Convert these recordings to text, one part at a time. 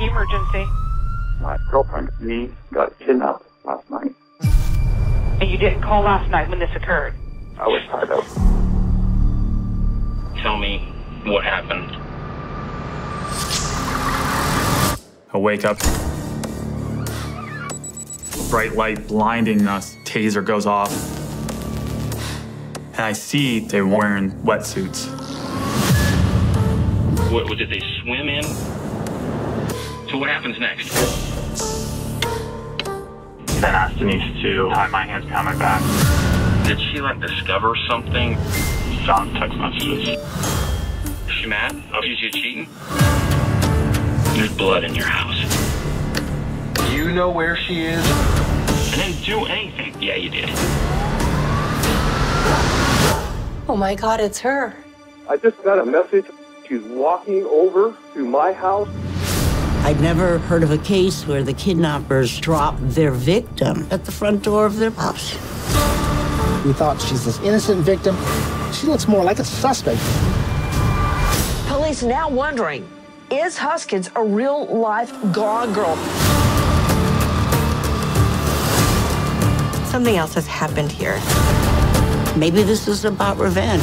Emergency. My girlfriend Denise got kidnapped last night. And you didn't call last night when this occurred. I was tied up. Tell me what happened. I wake up. Bright light blinding us. Taser goes off. And I see they're wearing wetsuits. What, what did they swim in? So what happens next? Then asked Denise to tie my hands behind my back. Did she like discover something? Found text messages. Is she mad? Accuse you of cheating? There's blood in your house. Do you know where she is? I didn't do anything. Yeah, you did. Oh my God, it's her. I just got a message. She's walking over to my house. I'd never heard of a case where the kidnappers drop their victim at the front door of their house. We thought she's this innocent victim. She looks more like a suspect. Police now wondering is Huskins a real life gone girl? Something else has happened here. Maybe this is about revenge.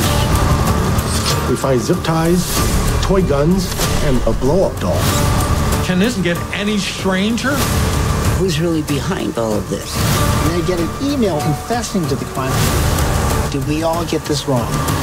We find zip ties, toy guns, and a blow up doll. Can this get any stranger? Who's really behind all of this? And they get an email confessing to the crime. Did we all get this wrong?